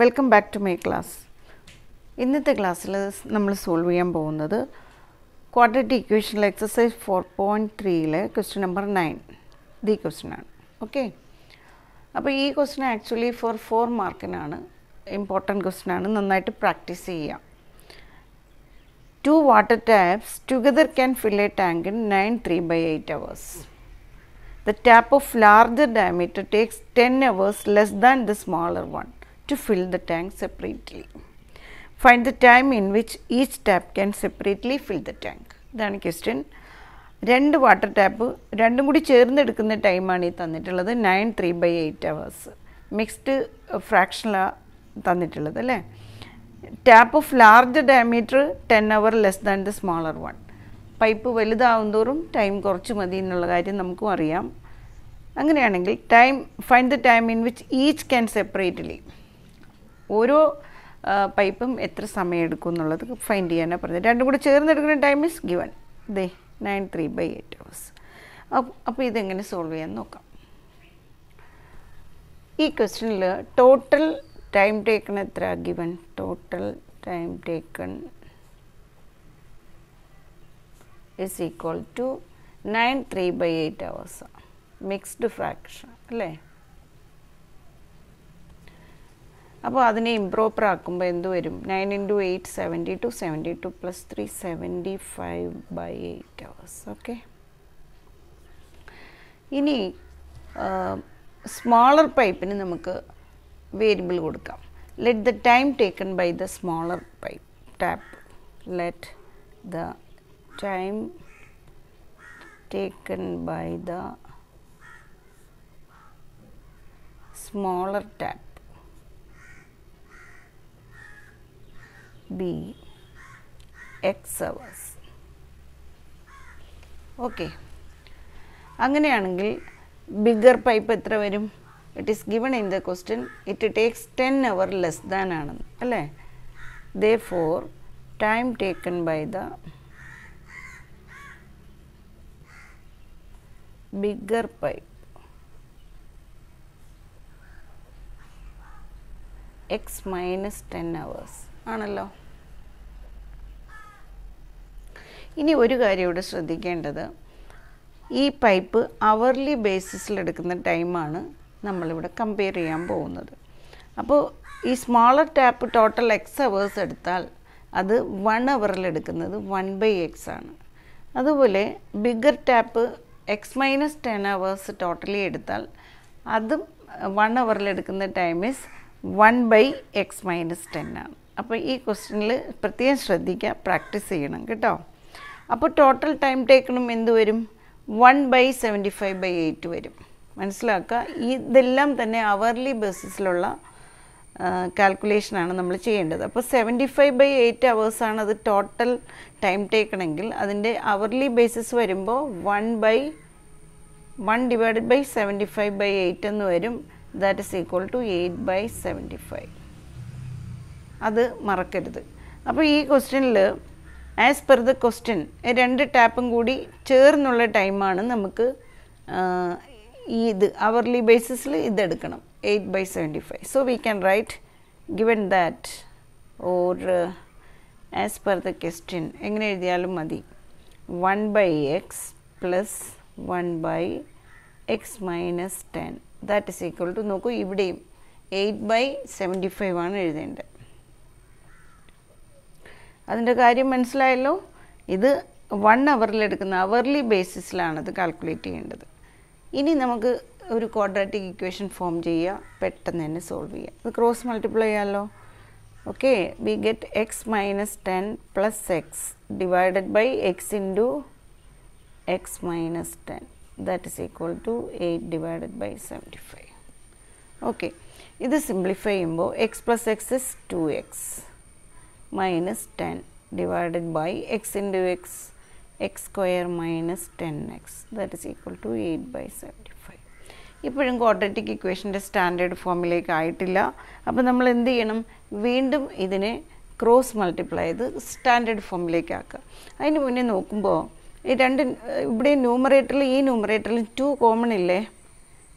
Welcome back to my class ഇന്നത്തെ ക്ലാസ്സിൽ നമ്മൾ സോൾവ് ചെയ്യാൻ പോകുന്നത് ക്വാഡ്രറ്റിക് ഇക്വേഷനിലെ എക്സസൈസ് ഫോർ പോയിന്റ് ത്രീയിലെ ക്വസ്റ്റ്യൻ നമ്പർ നയൻ ദി ക്വസ്റ്റ്യനാണ് ഓക്കെ അപ്പോൾ ഈ ക്വസ്റ്റ്യൻ ആക്ച്വലി ഫോർ ഫോർ മാർക്കിനാണ് ഇമ്പോർട്ടന്റ് ക്വസ്റ്റ്യനാണ് നന്നായിട്ട് പ്രാക്ടീസ് ചെയ്യാം. Two water taps together can fill a tank in nine three by eight hours The tap of larger diameter takes 10 hours less than the smaller one. To fill the tank separately. Find the time in which each tap can separately fill the tank. ഇതാണ് question രണ്ട് water tap രണ്ടും കൂടി ചേർന്നെടുക്കുന്ന ടൈമാണ് ഈ തന്നിട്ടുള്ളത്. Nine three by eight hours mixed ഫ്രാക്ഷനിലാണ് തന്നിട്ടുള്ളത് അല്ലേ? Tap of large diameter ten hour less than the smaller one pipe വലുതാവുന്തോറും time കുറച്ച് മതി എന്നുള്ള കാര്യം നമുക്കും അറിയാം. അങ്ങനെയാണെങ്കിൽ time find the time in which each can separately ഓരോ പൈപ്പും എത്ര സമയം എടുക്കും എന്നുള്ളത് ഫൈൻഡ് ചെയ്യാനാണ് പറഞ്ഞത്. രണ്ടും കൂടി ചേർന്നെടുക്കുന്ന time is given the nine three by eight hours അപ്പോൾ ഇതെങ്ങനെ സോൾവ് ചെയ്യാൻ നോക്കാം. ഈ ക്വസ്റ്റ്യനിൽ ടോട്ടൽ ടൈം ടേക്കൺ എത്ര given total time taken is equal to nine three by eight hours mixed fraction അല്ലേ? അപ്പോൾ അതിനെ ഇംപ്രോപ്പർ ആക്കുമ്പോൾ എന്ത് വരും? Nine into eight seventy two seventy two plus three seventy five by eight hours okay ഇനി smaller പൈപ്പിന് നമുക്ക് variable കൊടുക്കാം. Let the time taken by the smaller pipe tap let the time taken by the smaller tap. Be x hours okay. അങ്ങനെയാണെങ്കിൽ bigger pipe എത്ര വരും? It is given in the question it takes ten hour less than ആണെന്ന്. അല്ലേ? Therefore time taken by the bigger pipe x minus 10 hours. ആണല്ലോ? ഇനി ഒരു കാര്യം ഇവിടെ ശ്രദ്ധിക്കേണ്ടത്. ഈ പൈപ്പ് അവർലി ബേസിസിൽ എടുക്കുന്ന ടൈമാണ് നമ്മളിവിടെ കമ്പയർ ചെയ്യാൻ പോകുന്നത്. അപ്പോൾ ഈ smaller tap total x hours എടുത്താൽ അത് വൺ അവറിൽ എടുക്കുന്നത് വൺ ബൈ എക്സ് ആണ്. അതുപോലെ bigger tap x minus ten hours totally എടുത്താൽ അതും വൺ അവറിൽ എടുക്കുന്ന time is one by x minus ten ആണ്. അപ്പോൾ ഈ ക്വസ്റ്റ്യനിൽ പ്രത്യേകം ശ്രദ്ധിക്കുക പ്രാക്ടീസ് ചെയ്യണം കേട്ടോ. അപ്പോൾ ടോട്ടൽ ടൈം ടേക്കണും എന്ത് വരും? One by seventy five by eight വരും. മനസ്സിലാക്കുക? ഇതെല്ലാം തന്നെ അവർലി ബേസിസിലുള്ള കാൽക്കുലേഷനാണ് നമ്മൾ ചെയ്യേണ്ടത്. അപ്പോൾ സെവന്റി ഫൈവ് ബൈ എയ്റ്റ് അവേഴ്സാണ് അത് ടോട്ടൽ ടൈം ടേക്കണമെങ്കിൽ അതിന്റെ അവർലി ബേസിസ് വരുമ്പോൾ one by one divided by seventy five by eight എന്ന് വരും. That is equal to eight by seventy five അത് മറക്കരുത്. അപ്പോൾ ഈ ക്വസ്റ്റ്യനിൽ ആസ് പെർ ദ ക്വസ്റ്റ്യൻ രണ്ട് ടാപ്പും കൂടി ചേർന്നുള്ള ടൈമാണ് നമുക്ക് ഈ ഇത് അവർലി ബേസിസിൽ ഇതെടുക്കണം eight by seventy five so we can write given that or as per the question എങ്ങനെ എഴുതിയാലും മതി. One by x plus one by x minus ten that is equal to നോക്കൂ ഇവിടെയും എയ്റ്റ് ബൈ സെവന്റി ഫൈവ് ആണ് എഴുതേണ്ടത്. അതിന്റെ കാര്യം മനസ്സിലായല്ലോ? ഇത് വൺ അവറിലെടുക്കുന്ന അവർലി ബേസിസിലാണ് അത് കാൽക്കുലേറ്റ് ചെയ്യേണ്ടത്. ഇനി നമുക്ക് ഒരു ക്വാഡ്രാറ്റിക് ഇക്വേഷൻ ഫോം ചെയ്യുക പെട്ടെന്ന് തന്നെ സോൾവ് ചെയ്യുക അത് ക്രോസ് മൾട്ടിപ്ലൈ ചെയ്യാമല്ലോ okay we get X minus ten plus X divided by X into X minus ten that is equal to eight divided by seventy five okay ഇത് simplify ചെയ്യുമ്പോൾ X plus X is two X divided by X into X X square minus ten X that is equal to eight by seventy five ഇപ്പോഴും quadratic ഇക്വേഷന്റെ standard ഫോമിലേക്ക് ആയിട്ടില്ല. അപ്പോൾ നമ്മൾ എന്ത് ചെയ്യണം? വീണ്ടും ഇതിനെ ക്രോസ് മൾട്ടിപ്ലൈ ചെയ്ത് സ്റ്റാൻഡേർഡ് ഫോമിലേക്ക് ആക്കുക. അതിന് മുന്നേ നോക്കുമ്പോൾ ഈ രണ്ട് ഇവിടെ ന്യൂമറേറ്ററിൽ ഈ ന്യൂമറേറ്ററിൽ ടു കോമൺ ഇല്ലേ?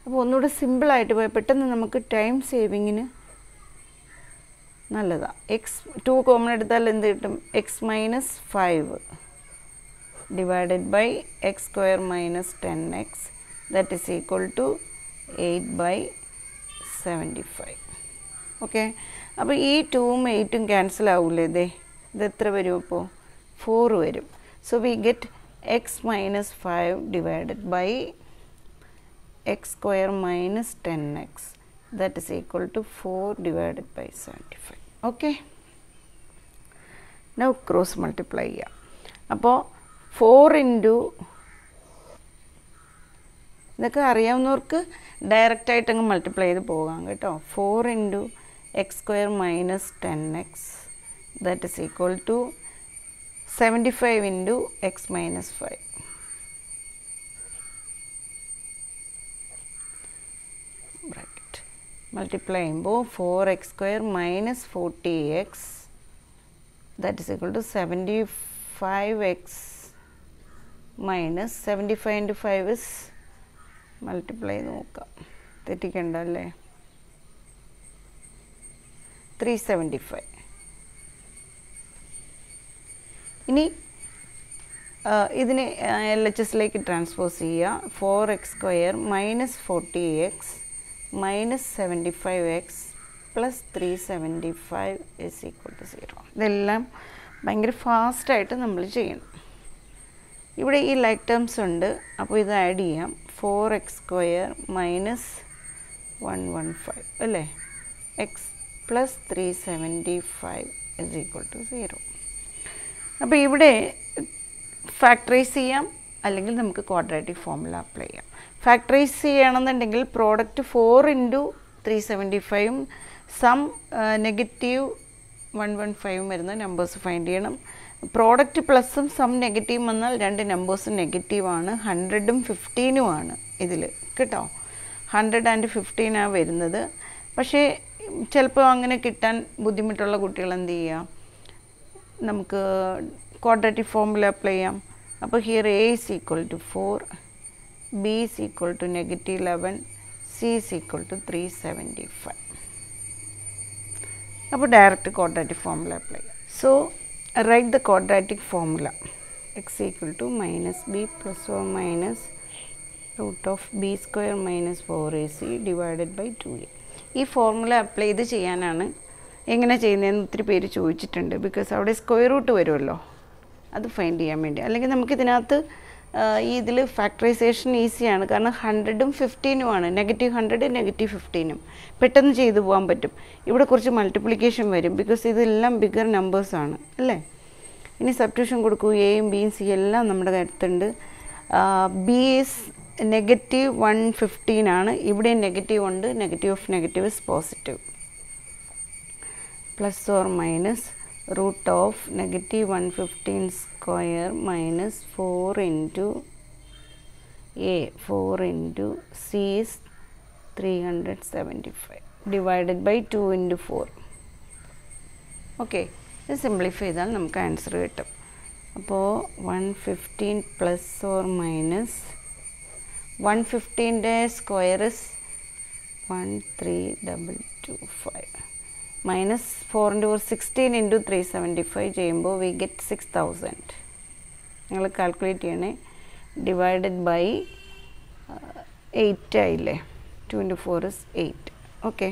അപ്പോൾ ഒന്നുകൂടെ സിമ്പിളായിട്ട് പോയി പെട്ടെന്ന് നമുക്ക് ടൈം സേവിങ്ങിന് നല്ലതാണ് എക്സ് ടു കോമൺ എടുത്താൽ എന്ത് കിട്ടും? X minus five divided by x square minus ten x that is equal to eight by seventy five okay അപ്പോൾ ഈ ടൂവും എയ്റ്റും ക്യാൻസൽ ആവില്ലേ ഇതേ ഇത് എത്ര വരും അപ്പോൾ ഫോർ വരും. So we get x minus five divided by x square minus ten x is equal to four divided by seventy five okay now cross multiply ചെയ്യാം അപ്പോൾ ഫോർ ഇന്റു ഇതൊക്കെ അറിയാവുന്നവർക്ക് ഡയറക്റ്റായിട്ട് അങ്ങ് മൾട്ടിപ്ലൈ ചെയ്ത് പോകാം കേട്ടോ. Four into x square minus ten x that is equal to seventy five into x minus five forty x that is equal to seventy five x minus seventy five into five is multiply ചെയ്ത് നോക്കാം. തെറ്റിക്കണ്ട അല്ലേ three seventy five ഇനി ഇതിനെ L H എസിലേക്ക് transpose ചെയ്യുക four x square minus forty x minus seventy five x plus three seventy five is equal to zero ഇതെല്ലാം ഭയങ്കര ഫാസ്റ്റായിട്ട് നമ്മൾ ചെയ്യണം. ഇവിടെ ഈ ലൈക്ക് ടേംസ് ഉണ്ട്. അപ്പോൾ ഇത് ആഡ് ചെയ്യാം. Four x square minus one one five അല്ലേ? X plus three seventy five is equal to zero അപ്പോൾ ഇവിടെ ഫാക്ടറൈസ് ചെയ്യാം. അല്ലെങ്കിൽ നമുക്ക് ക്വാഡ്രാറ്റിക് ഫോമുല അപ്ലൈ ചെയ്യാം. ഫാക്ടറൈസ് ചെയ്യണമെന്നുണ്ടെങ്കിൽ product four into three seventy ഫൈവും സം നെഗറ്റീവ് വൺ വൺ ഫൈവും വരുന്ന നമ്പേഴ്സ് ഫൈൻഡ് ചെയ്യണം. പ്രോഡക്റ്റ് പ്ലസും സം നെഗറ്റീവും വന്നാൽ രണ്ട് നമ്പേഴ്സും നെഗറ്റീവാണ് ഹൺഡ്രഡും ഫിഫ്റ്റീനുമാണ് ഇതിൽ കേട്ടോ? ഹൺഡ്രഡ് ആൻഡ് ഫിഫ്റ്റീനാണ് വരുന്നത്. പക്ഷേ ചിലപ്പോൾ അങ്ങനെ കിട്ടാൻ ബുദ്ധിമുട്ടുള്ള കുട്ടികൾ എന്ത് ചെയ്യുക നമുക്ക് ക്വാഡ്രേറ്റീവ് ഫോമുല അപ്ലൈ ചെയ്യാം. അപ്പോൾ here a is equal to four b is equal to negative eleven c is equal to three seventy five അപ്പോൾ ഡയറക്റ്റ് ക്വാഡ്രാറ്റിക് ഫോമുല അപ്ലൈ ചെയ്യാം. So write the quadratic formula x equal to minus b plus or minus root of b square minus four a c divided by two a ഈ formula apply ചെയ്ത് ചെയ്യാനാണ് എങ്ങനെ ചെയ്യുന്നതെന്ന് ഒത്തിരി പേര് ചോദിച്ചിട്ടുണ്ട്. Because അവിടെ സ്ക്വയർ റൂട്ട് വരുമല്ലോ. അത് ഫൈൻഡ് ചെയ്യാൻ വേണ്ടി. അല്ലെങ്കിൽ നമുക്കിതിനകത്ത് ഈ ഇതിൽ ഫാക്ടറൈസേഷൻ ഈസിയാണ് കാരണം ഹൺഡ്രഡും ഫിഫ്റ്റീനുമാണ് നെഗറ്റീവ് ഹൺഡ്രഡ് നെഗറ്റീവ് ഫിഫ്റ്റീനും പെട്ടെന്ന് ചെയ്തു പോകാൻ പറ്റും. ഇവിടെ കുറച്ച് മൾട്ടിപ്ലിക്കേഷൻ വരും. ബിക്കോസ് ഇതെല്ലാം ബിഗർ നമ്പേഴ്സാണ് അല്ലേ? ഇനി സബ്സ്റ്റിറ്റ്യൂഷൻ കൊടുക്കൂ. എയും ബിയും സി എല്ലാം നമ്മുടെ അടുത്തുണ്ട്. B is negative one fifteen ആണ്. ഇവിടെ നെഗറ്റീവ് ഉണ്ട്. Negative of negative is positive plus or minus root of negative 115 square minus 4 into a 4 into c is 375 divided by 2 into 4 okay ഇത് സിംപ്ലിഫൈ ചെയ്താൽ നമുക്ക് ആൻസർ കിട്ടും. അപ്പോൾ one fifteen plus or minus one ഫിഫ്റ്റീന്റെ square one three double two five minus four into four sixteen into three seventy five ചെയ്യുമ്പോൾ we get six thousand നിങ്ങൾ calculate ചെയ്യണേ. Divided by eight ആയില്ലേ? Two into four is eight okay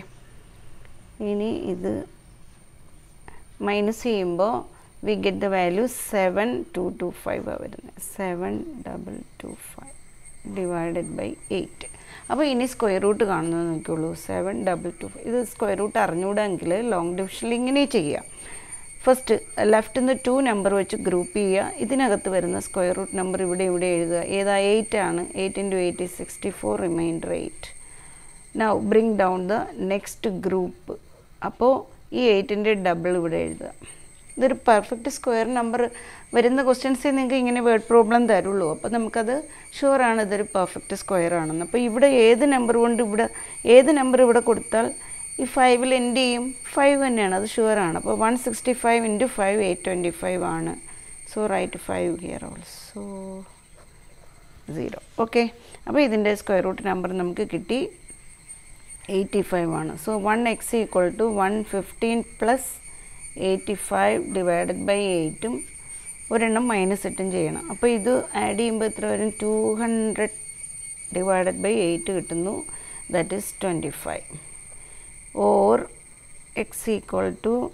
ഇനി ഇത് minus ചെയ്യുമ്പോൾ we get the value seven two two five വരുന്നത്. Seven double two five divided by eight അപ്പോൾ ഇനി സ്ക്വയർ റൂട്ട് കാണുന്നത് നോക്കിയുള്ളൂ. സെവൻ ഡബിൾ ടു ഇത് സ്ക്വയർ റൂട്ട് അറിഞ്ഞുകൂടെങ്കിൽ ലോങ് ഡിവിഷനിൽ ഇങ്ങനെ ചെയ്യാം. ഫസ്റ്റ് ലെഫ്റ്റിൽ നിന്ന് ടു നമ്പർ വെച്ച് ഗ്രൂപ്പ് ചെയ്യുക. ഇതിനകത്ത് വരുന്ന സ്ക്വയർ റൂട്ട് നമ്പർ ഇവിടെ ഇവിടെ എഴുതുക. ഏതാ എയ്റ്റ് ആണ്. Eight into eight sixty four remainder eight now bring down the next group അപ്പോൾ ഈ എയ്റ്റിന്റെ ഡബിൾ ഇവിടെ എഴുതുക. ഇതൊരു പെർഫെക്റ്റ് സ്ക്വയർ നമ്പർ വരുന്ന ക്വസ്റ്റ്യൻസിൽ നിങ്ങൾക്ക് ഇങ്ങനെ വേർഡ് പ്രോബ്ലം തരുള്ളൂ. അപ്പോൾ നമുക്കത് ഷുവറാണ് ഇതൊരു പെർഫെക്റ്റ് സ്ക്വയർ ആണെന്ന്. അപ്പോൾ ഇവിടെ ഏത് നമ്പർ കൊണ്ട് ഇവിടെ ഏത് നമ്പർ ഇവിടെ കൊടുത്താൽ ഈ ഫൈവിൽ എൻഡ് ചെയ്യും? ഫൈവ് തന്നെയാണ്. അത് ഷുവറാണ് അപ്പോൾ one sixty five into five eight twenty five ആണ്. So write five here also zero okay അപ്പോൾ ഇതിന്റെ സ്ക്വയർ റൂട്ട് നമ്പർ നമുക്ക് കിട്ടി എയ്റ്റി ഫൈവ് ആണ്. So one x equal to one fifteen plus eighty five divided by എയ്റ്റും ഒരെണ്ണം minus എട്ടും ചെയ്യണം. അപ്പോൾ ഇത് ആഡ് ചെയ്യുമ്പോൾ എത്ര വരും? Two hundred divided by eight കിട്ടുന്നു. That is twenty five or x equal to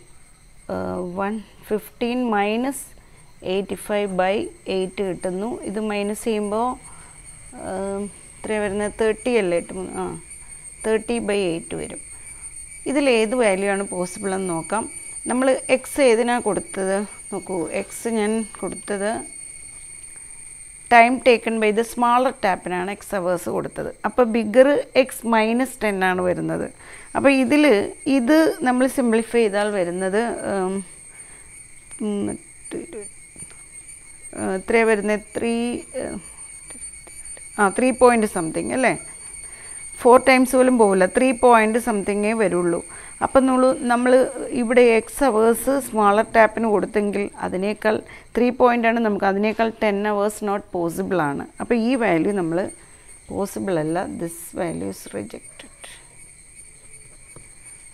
one fifteen minus eighty five by eight കിട്ടുന്നു. ഇത് മൈനസ് ചെയ്യുമ്പോൾ എത്രയാണ് വരുന്നത്? തേർട്ടി അല്ലേ? എട്ട് മൂന്ന് ആ തേർട്ടി ബൈ എയ്റ്റ് വരും. ഇതിൽ ഏത് വാല്യൂ ആണ് പോസിബിൾ എന്ന് നോക്കാം. നമ്മൾ എക്സ് ഏതിനാണ് കൊടുത്തത്? നോക്കൂ എക്സ് ഞാൻ കൊടുത്തത് time taken by the smaller ടാപ്പിനാണ് x hours കൊടുത്തത്. അപ്പോൾ ബിഗർ എക്സ് മൈനസ് ടെൻ ആണ് വരുന്നത്. അപ്പോൾ ഇതിൽ ഇത് നമ്മൾ സിംപ്ലിഫൈ ചെയ്താൽ വരുന്നത് എത്രയാണ് വരുന്നത്? ത്രീ ആ ത്രീ പോയിന്റ് സംതിങ് അല്ലേ? ഫോർ ടൈംസ് പോലും പോകില്ല ത്രീ പോയിന്റ് സംതിങ്ങേ വരുള്ളൂ. അപ്പം നമ്മൾ നമ്മൾ ഇവിടെ എക്സ് അവേഴ്സ് സ്മാളർ ടാപ്പിന് കൊടുത്തെങ്കിൽ അതിനേക്കാൾ ത്രീ പോയിന്റാണ് നമുക്ക്. അതിനേക്കാൾ ടെൻ അവേഴ്സ് നോട്ട് പോസിബിൾ ആണ്. അപ്പോൾ ഈ വാല്യൂ നമ്മൾ പോസിബിൾ അല്ല. This value is rejected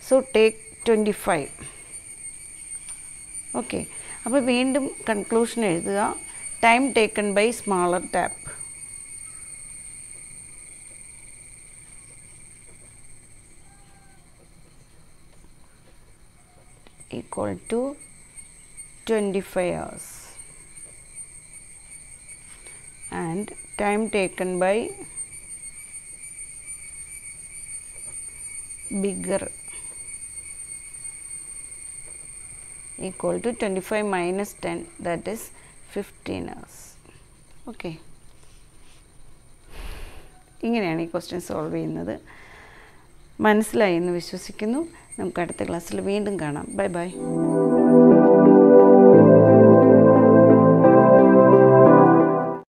so take twenty five okay അപ്പോൾ വീണ്ടും കൺക്ലൂഷൻ എഴുതുക. Time taken by smaller tap equal to 25 hours and time taken by bigger equal to 25 minus 10 that is 15 hours okay ഇങ്ങനെയാണ് ഈ question solve ചെയ്യുന്നത് മനസ്സിലായി എന്ന് വിശ്വസിക്കുന്നു. നമുക്ക് അടുത്ത ക്ലാസ്സിൽ വീണ്ടും കാണാം. Bye bye.